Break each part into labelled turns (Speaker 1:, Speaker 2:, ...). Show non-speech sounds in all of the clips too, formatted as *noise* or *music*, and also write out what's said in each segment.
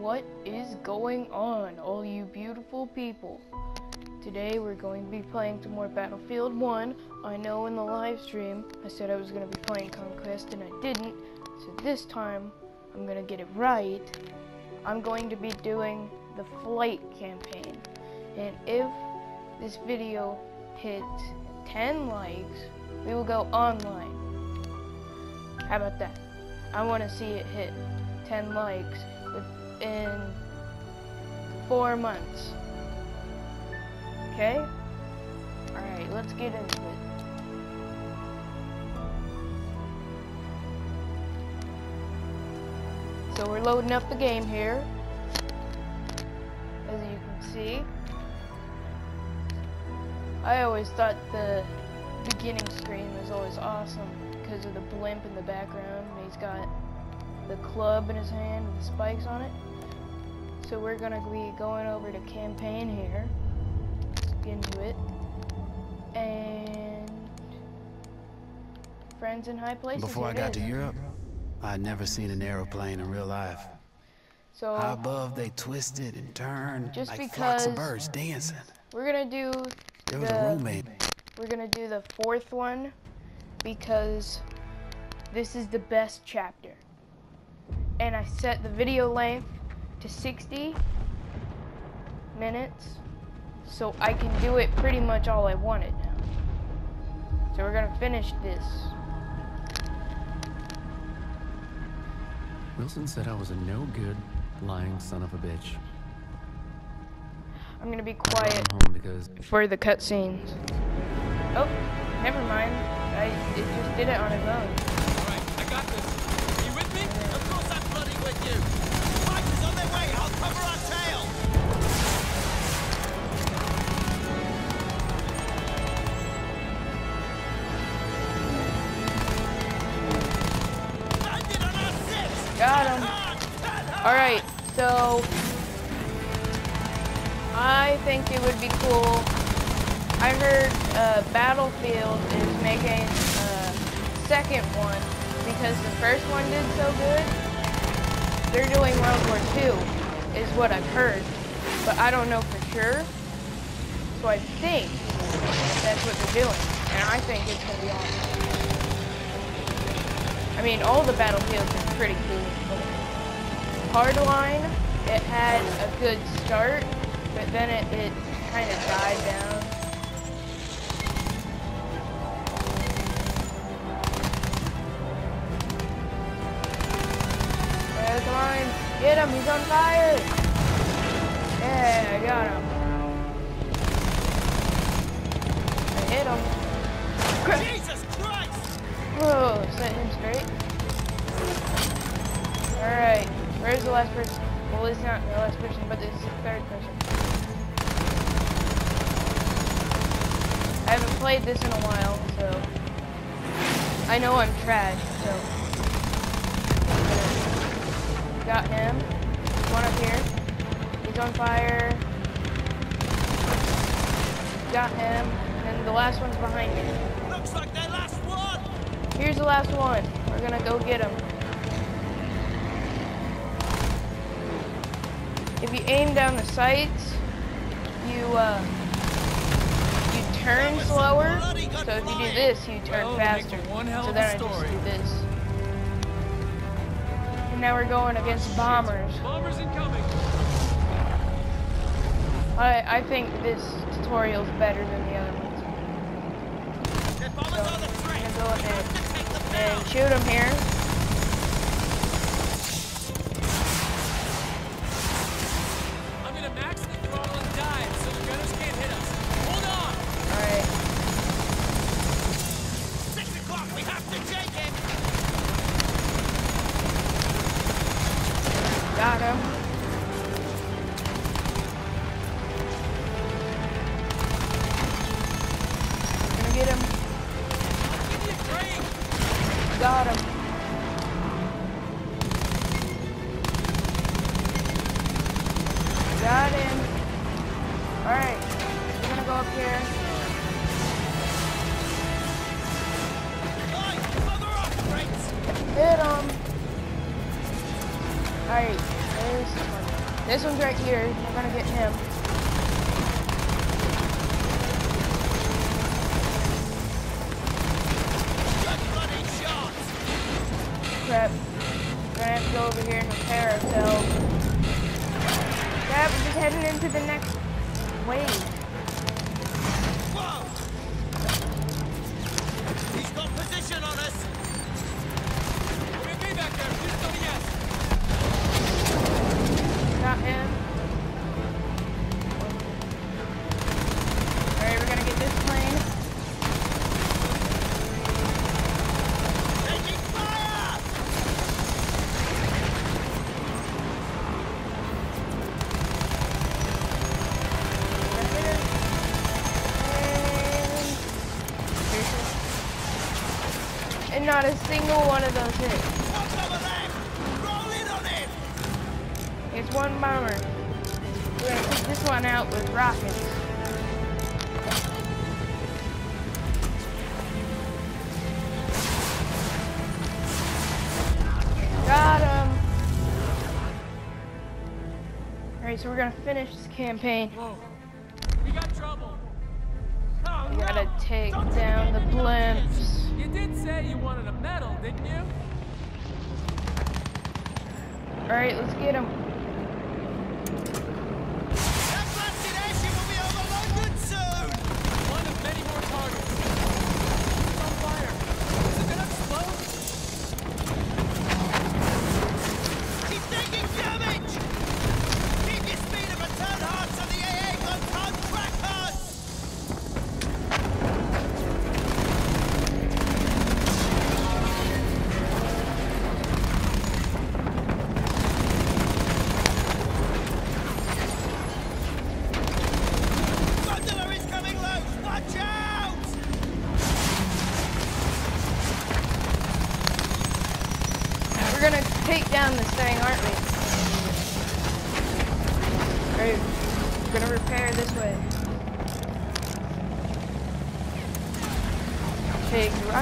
Speaker 1: What is going on, all you beautiful people? Today we're going to be playing some more Battlefield 1. I know in the live stream I said I was going to be playing Conquest and I didn't, so this time I'm going to get it right. I'm going to be doing the flight campaign. And if this video hits 10 likes, we will go online. How about that? I want to see it hit 10 likes within four months. Okay? Alright, let's get into it. So we're loading up the game here. As you can see. I always thought the beginning screen was always awesome because of the blimp in the background. He's got the club in his hand with the spikes on it. So we're gonna be going over to campaign here. Let's get into it. And friends in high places.
Speaker 2: Before I got to Europe, I'd never seen an aeroplane in real life.
Speaker 1: So
Speaker 2: High above, they twisted and turned
Speaker 1: Just
Speaker 2: like flocks of birds dancing.
Speaker 1: we're gonna do
Speaker 2: There was a roommate.
Speaker 1: we're gonna do the fourth one because this is the best chapter. And I set the video length to 60 minutes so I can do it pretty much all I wanted now. So we're gonna finish this.
Speaker 3: Wilson said I was a no good, lying son of a bitch.
Speaker 1: I'm gonna be
Speaker 3: I brought
Speaker 1: quiet
Speaker 3: him home because
Speaker 1: for the cutscenes. Oh, never mind. I it just did it on its own.
Speaker 4: Alright, I got this. You with me? Of course I'm bloody with you. Fighters on their way. I'll cover our tail. Landed on our six.
Speaker 1: Got him. All right, so I think it would be cool. I heard uh, Battlefield is making a second one because the first one did so good. They're doing World War II, is what I've heard, but I don't know for sure. So I think that's what they're doing, and I think it's gonna be awesome. I mean, all the Battlefields are pretty cool. Hardline, it had a good start, but then it, it kind of died down. Get him, he's on fire! Yeah, I got him. I hit him. Crap.
Speaker 4: Jesus Christ!
Speaker 1: Whoa, set him straight. Alright, where's the last person? Well, it's not the last person, but it's the third person. I haven't played this in a while, so I know I'm trash, so. Got him. One up here. He's on fire. Got him. And the last one's behind me.
Speaker 4: Looks like their last one.
Speaker 1: Here's the last one. We're gonna go get him. If you aim down the sights, you uh, you turn slower. So if you do this, you turn
Speaker 4: Well, they make
Speaker 1: faster.
Speaker 4: one hell
Speaker 1: So then I just do this. Now we're going against bombers.
Speaker 4: Bombers incoming.
Speaker 1: I I think this tutorial is better than the other ones. So, I'm gonna go ahead
Speaker 4: have to take them
Speaker 1: and shoot him here. Got him. Gonna get him. Got him. Got him. Alright. We're gonna go up here. Hit him. Alright. There's one. This one's right here. We're gonna get him. Crap. We're gonna have to go over here and repair ourselves. Crap, we're just heading into the next wave.
Speaker 4: Position on us! Okay, back there.
Speaker 1: Him. Alright, we're gonna get this plane.
Speaker 4: Taking fire!
Speaker 1: And not a single one of those hit. Bomber. We're gonna take this one out with rockets. Got him. Alright, so we're gonna finish this campaign.
Speaker 5: Whoa. We got trouble. Oh,
Speaker 1: We
Speaker 5: no.
Speaker 1: gotta take
Speaker 5: Don't
Speaker 1: down the blimps.
Speaker 5: You did say you wanted a medal, didn't you?
Speaker 1: Alright, let's get him.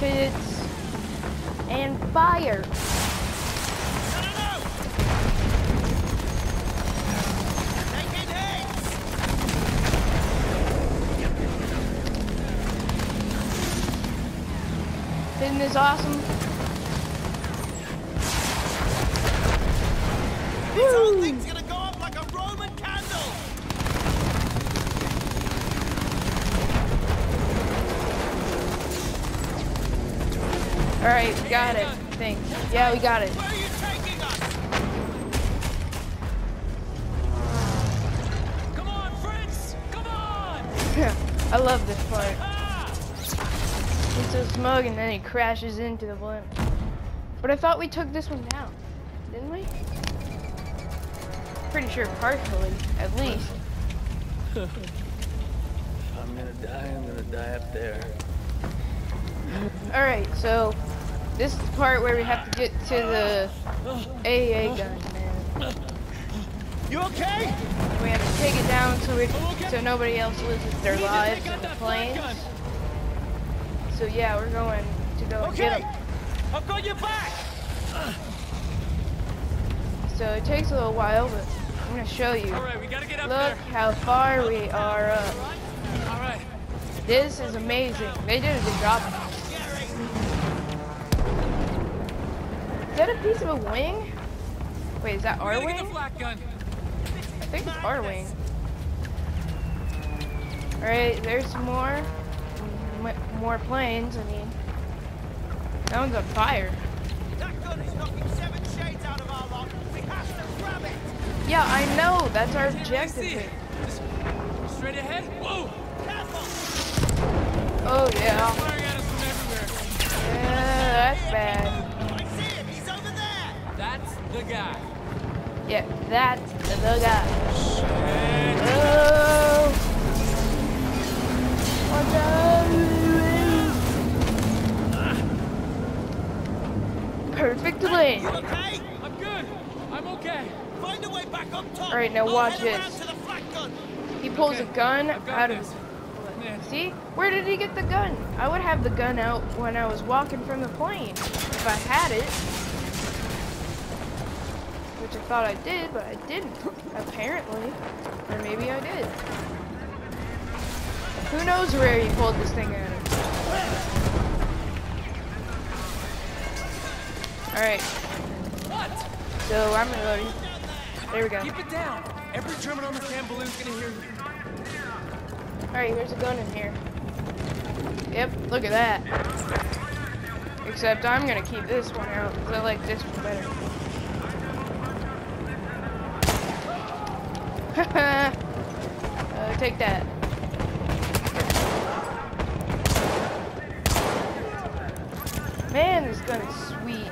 Speaker 1: Rockets and fire. Isn't this awesome?
Speaker 4: This whole thing's gonna go up like a Roman candle!
Speaker 1: Alright, we got it. I think. Yeah, we got it.
Speaker 5: Come on, Fritz! Come on!
Speaker 1: I love this part. He's so smug and then he crashes into the blimp. But I thought we took this one down, didn't we? Pretty sure partially, at least.
Speaker 6: if *laughs* I'm gonna die, I'm gonna die up there.
Speaker 1: Alright, so this is the part where we have to get to the AA gun, man.
Speaker 4: You okay?
Speaker 1: We have to take it down so we so nobody else loses their lives in the planes. So yeah, we're going to go and get
Speaker 4: Okay!
Speaker 1: them.
Speaker 4: I've got your back!
Speaker 1: So it takes a little while, but I'm gonna show you.
Speaker 5: All right, we gotta get up
Speaker 1: Look
Speaker 5: there.
Speaker 1: how far we are up.
Speaker 5: All right.
Speaker 1: This is amazing. They did a good job. That a piece of a wing? Wait, is that our
Speaker 5: gotta get the
Speaker 1: wing?
Speaker 5: gun.
Speaker 1: I think it's our wing. Alright, there's some more. M- more planes, I mean. That one's on fire.
Speaker 4: That gun is knocking seven shades out of our lot. We have to grab it!
Speaker 1: Yeah, I know. That's our
Speaker 5: Can't
Speaker 1: objective.
Speaker 5: see it.
Speaker 1: here.
Speaker 5: Just straight ahead. Whoa!
Speaker 1: Oh, yeah.
Speaker 5: Firing at us from everywhere.
Speaker 1: Yeah, that's bad.
Speaker 5: The guy.
Speaker 1: Yeah, that's the guy.
Speaker 5: Shit.
Speaker 1: Oh! Watch out! Perfect lane.
Speaker 4: Okay?
Speaker 5: I'm good. I'm okay.
Speaker 4: Find a way back up top!
Speaker 1: All right, now watch this.
Speaker 4: to the flak gun!
Speaker 1: He pulls
Speaker 5: Okay,
Speaker 1: a gun out
Speaker 5: this.
Speaker 1: of.
Speaker 5: Man,
Speaker 1: See? Where did he get the gun? I would have the gun out when I was walking from the plane. If I had it. Which I thought I did, but I didn't, apparently. Or maybe I did. Who knows where he pulled this thing out of? Alright,
Speaker 5: What?
Speaker 1: so I'm reloading. There we go.
Speaker 5: Keep it down. Every German on the fan balloon's gonna hear you.
Speaker 1: Alright, here's a gun in here. Yep, look at that. Except I'm gonna keep this one out because I like this one better. *laughs* uh, take that. Man, this gun is sweet.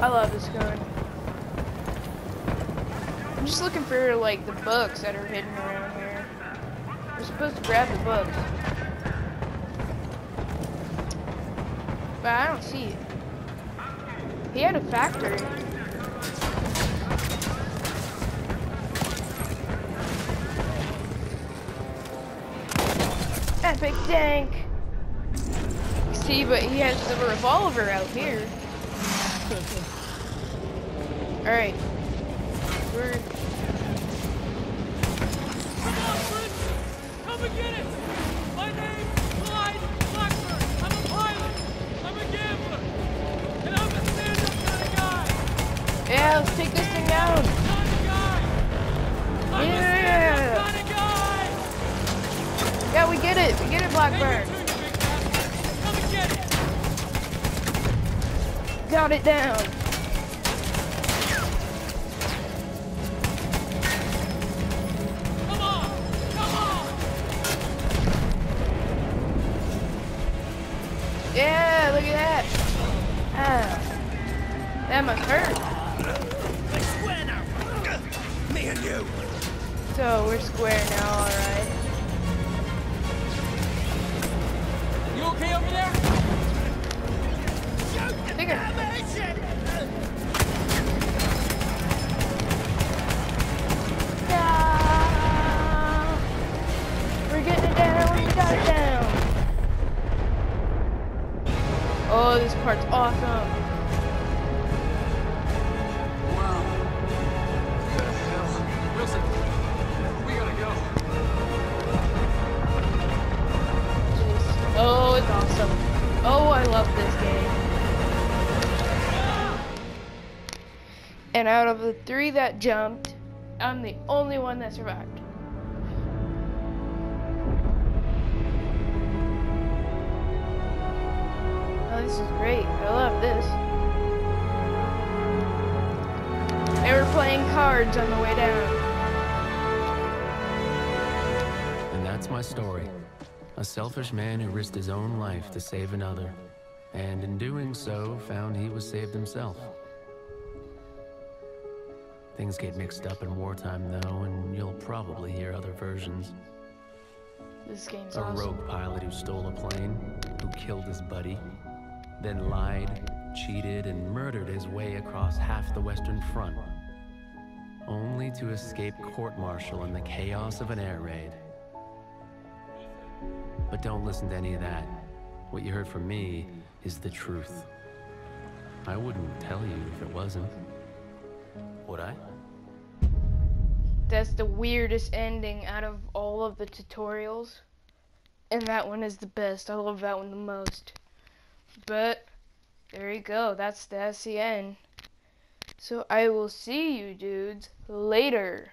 Speaker 1: I love this gun. I'm just looking for like the books that are hidden around here. We're supposed to grab the books. But I don't see it. He had a factory. Epic tank! See, but he has the revolver out here. *laughs* Alright. We're
Speaker 5: Come on! Come and get it! My name's Clyde Blackburn. I'm a pilot. I'm a gambler. And I'm a stand-up kind of guy.
Speaker 1: Yeah, let's take this it. Got it down.
Speaker 5: Come on. Come on.
Speaker 1: Yeah, look at that. Ah, that must hurt.
Speaker 4: Let's square now. Me and you.
Speaker 1: So we're square now, all
Speaker 5: okay over there?
Speaker 4: Shoot the
Speaker 1: Take Yeah. We're getting it down. We got it down. Oh, this part's awesome. And out of the three that jumped, I'm the only one that survived. Oh, this is great. I love this. They were playing cards on the way down.
Speaker 3: And that's my story. A selfish man who risked his own life to save another. And in doing so, found he was saved himself. Things get mixed up in wartime, though, and you'll probably hear other versions.
Speaker 1: This game's
Speaker 3: A
Speaker 1: awesome.
Speaker 3: rogue pilot who stole a plane, who killed his buddy, then lied, cheated, and murdered his way across half the Western Front, only to escape court martial in the chaos of an air raid. But don't listen to any of that. What you heard from me is the truth. I wouldn't tell you if it wasn't. Would I?
Speaker 1: That's the weirdest ending out of all of the tutorials. And that one is the best. I love that one the most. But there you go. That's the end. So I will see you dudes later.